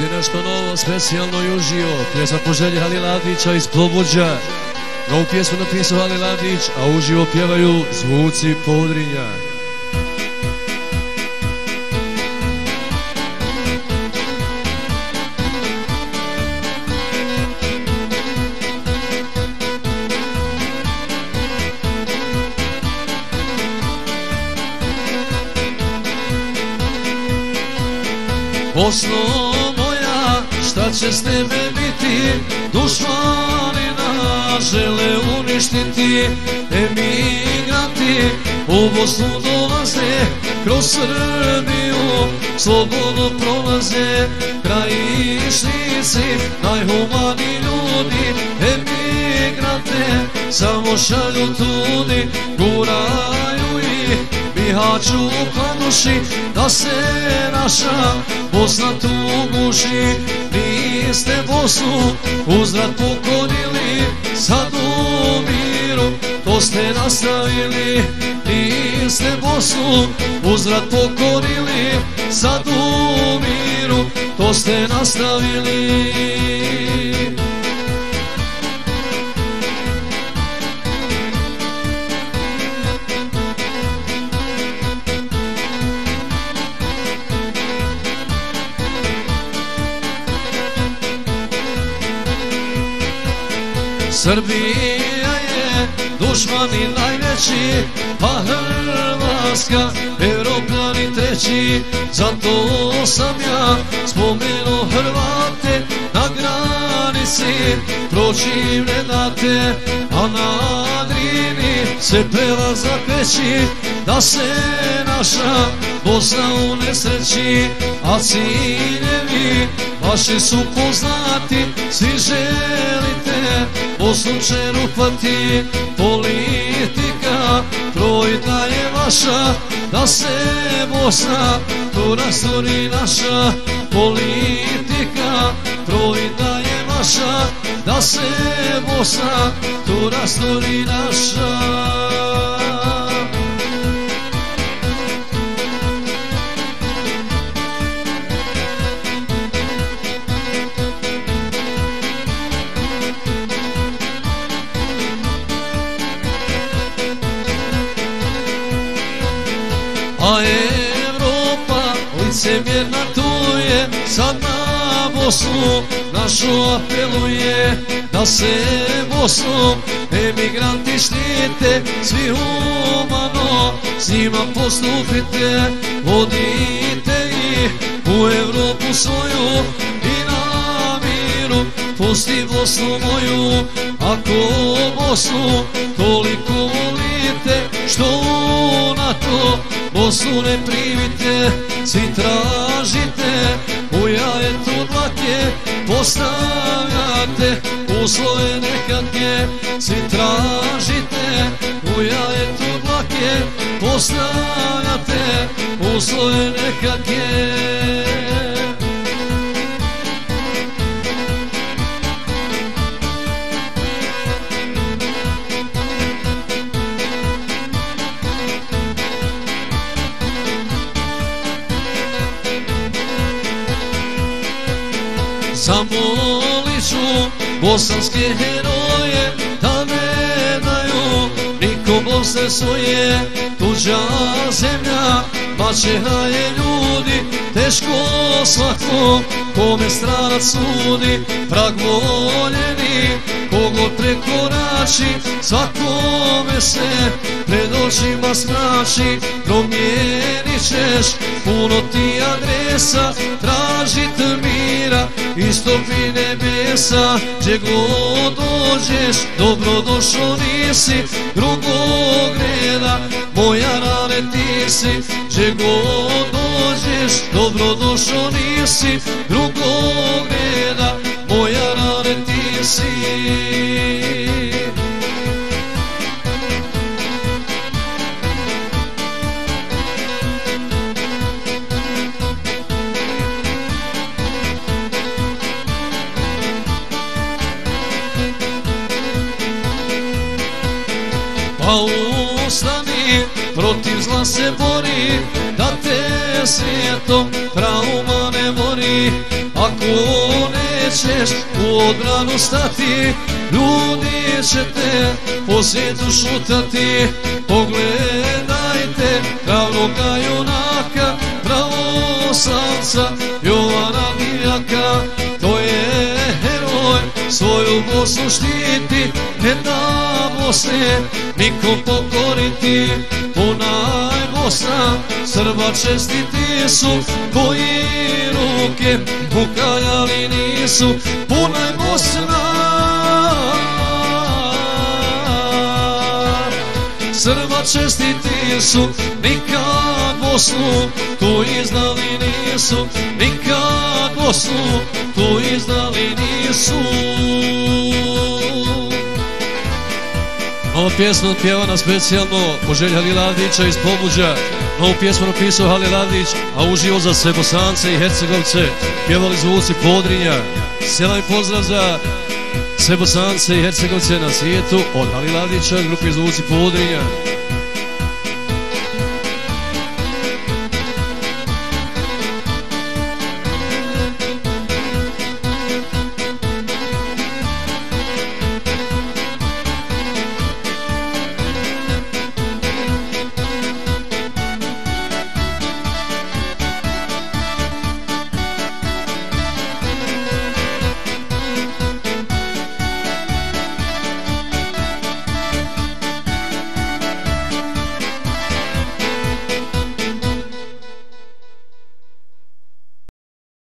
Ide nešto novo, specijalno i uživo. Pjesma po želji Haliladića iz Plobuđa. Novu pjesmu napisao Haliladić, a uživo pjevaju zvuci Podrinja. Bosno šta će s tebe biti? Dušmani nas žele uništiti Emigranti u Bosnu dolaze Kroz Srbiju slobodno prolaze Krajišnici, najhumani ljudi Emigrante samo šalju tudi Guraju hoću Bihaću u Da se naša Bosna tu guši Niste Bosnu uzrat pokorili Sad u miru to ste nastavili Niste Bosnu uzrat pokorili Sad u miru to ste nastavili. Srbija je dušmani najveći, pa Hrvatska Evropljani treći. Zato sam ja spomenuo Hrvate na granici, proći ne date, a na Adrini se peva za peći, da se naša Bosna u nesreći, a ciljevi vaši su poznati, svi želite Bosnu će politika, Trojda je vaša, da se Bosna tu rasturi naša politika, Trojda je vaša, da se Bosna tu rasturi naša. Licemjerna tu je Sad na Bosnu našu apeluje Da se Bosnu emigranti štite Svi humano. S njima postupite Vodite ih u Evropu svoju I na miru. Pusti Bosnu moju Ako Bosnu toliko volite Bosnu ne primite svi tražite u jajetu dlake postavljate uslove nekakve. Svi tražite u jajetu dlake postavljate uslove nekakve. Zamolit ću bosanske heroje Da ne daju niko Bosne svoje. Tuđa zemlja, mačeha je ljudi Teško svako kome stranac sudi. Prag voljeni, kogod prekorači Svakome se pred očima smrači Promijenit ćeš puno ti adresa Tražit mira istopi nebesa. Gdje god dođeš, dobro došao nisi Drugog reda, moja rane ti si. Gdje god dođeš, dobro došao nisi Drugog reda, Pa ustani, protiv zla se bori Da te svijetom trauma ne mori Ako nećeš u odbranu stati Ljudi će te po svijetu šutati. Pogledajte pravnoga junaka Pravoslavca Jovana Dijaka. To je svoju Bosnu štiti Ne damo se nikom pokoriti. Ponajmo Bosna Srba čestiti su Koji ruke pokajali nisu. Punaj Bosna čestiti su Nikad Bosnu tu izdali nisu Nikad Bosnu tu izdali nisu Ova pjesma pjevana specijalno po želji Haliladića iz Pobuđa. Ovu pjesmu napisao Haliladić, a uživo za sve Bosance i Hercegovce. Pjevali zvuci Podrinja. Sjela i pozdrav za sve Bosance i Hercegovce na svijetu od Haliladića, grupi zvuci Podrinja.